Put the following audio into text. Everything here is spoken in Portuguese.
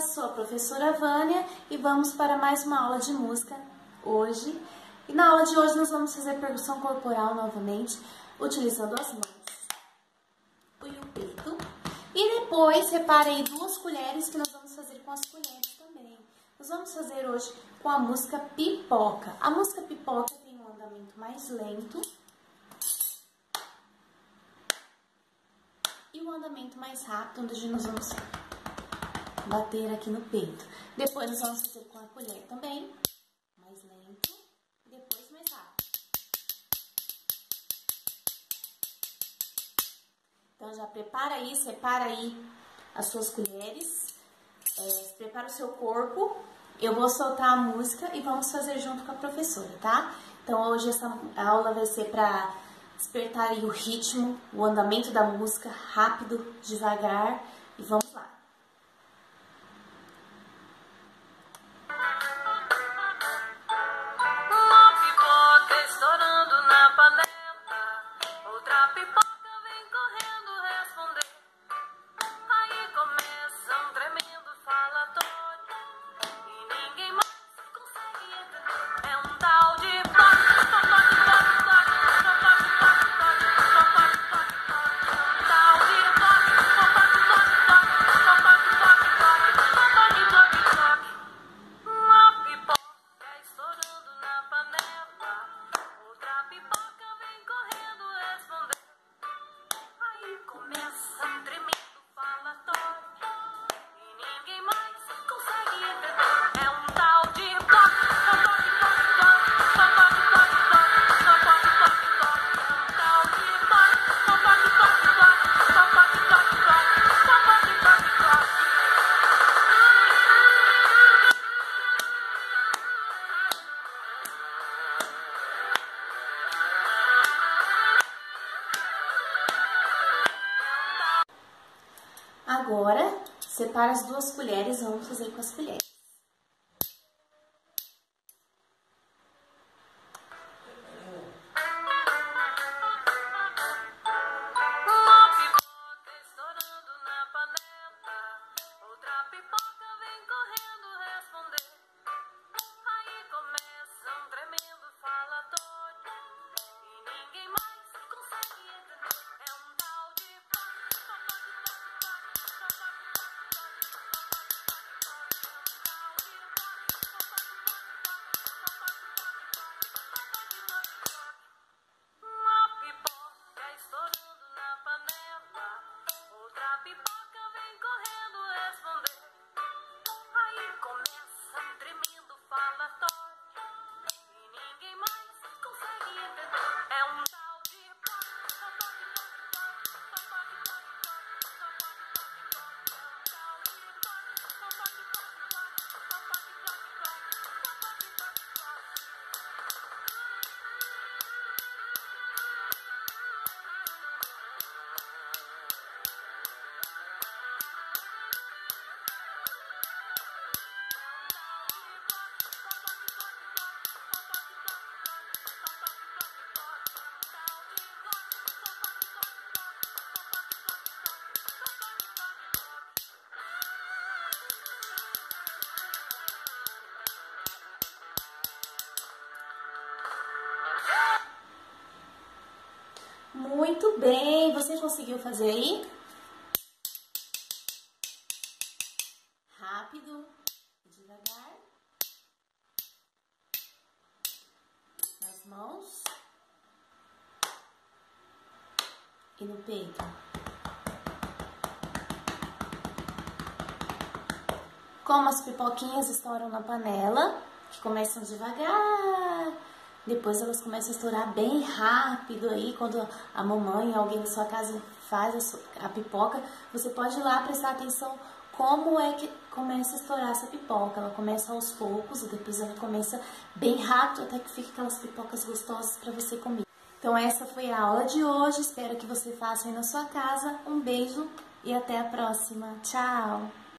sou a professora Vânia e vamos para mais uma aula de música hoje. E na aula de hoje nós vamos fazer percussão corporal novamente, utilizando as mãos e o peito. E depois separei duas colheres que nós vamos fazer com as colheres também. Nós vamos fazer hoje com a música Pipoca. A música Pipoca tem um andamento mais lento e um andamento mais rápido, onde nós vamos bater aqui no peito. Depois nós vamos fazer com a colher também, mais lento, depois mais rápido. Então já prepara aí, separa aí as suas colheres, é, prepara o seu corpo. Eu vou soltar a música e vamos fazer junto com a professora, tá? Então hoje essa aula vai ser para despertar aí o ritmo, o andamento da música, rápido, devagar e vamos lá. Separa as duas colheres, vamos fazer com as colheres. Muito bem, você conseguiu fazer aí? Rápido, devagar. Nas mãos. E no peito. Como as pipoquinhas estouram na panela, que começam devagar depois elas começam a estourar bem rápido aí, quando a mamãe, alguém da sua casa faz a, pipoca, você pode ir lá prestar atenção como é que começa a estourar essa pipoca. Ela começa aos poucos e depois ela começa bem rápido até que fique aquelas pipocas gostosas para você comer. Então essa foi a aula de hoje, espero que você faça aí na sua casa. Um beijo e até a próxima. Tchau!